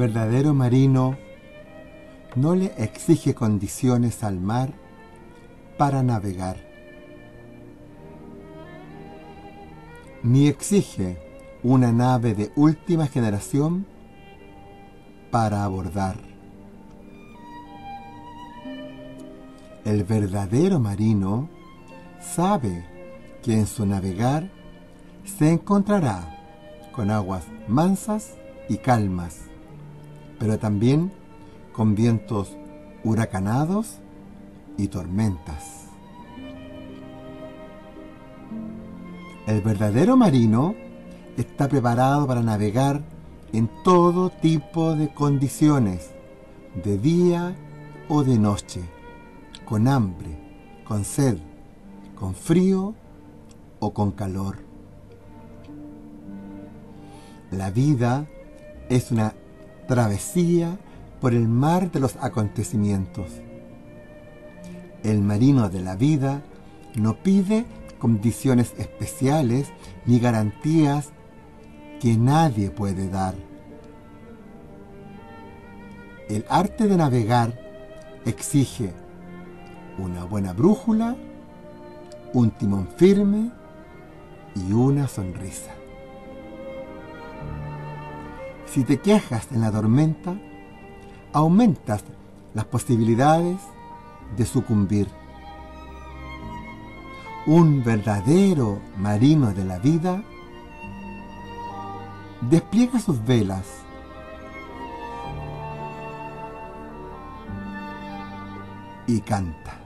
verdadero marino no le exige condiciones al mar para navegar, ni exige una nave de última generación para abordar. El verdadero marino sabe que en su navegar se encontrará con aguas mansas y calmas, pero también con vientos huracanados y tormentas. El verdadero marino está preparado para navegar en todo tipo de condiciones, de día o de noche, con hambre, con sed, con frío o con calor. La vida es una travesía por el mar de los acontecimientos. El marino de la vida no pide condiciones especiales ni garantías que nadie puede dar. El arte de navegar exige una buena brújula, un timón firme y una sonrisa. Si te quejas en la tormenta, aumentas las posibilidades de sucumbir. Un verdadero marino de la vida despliega sus velas y canta.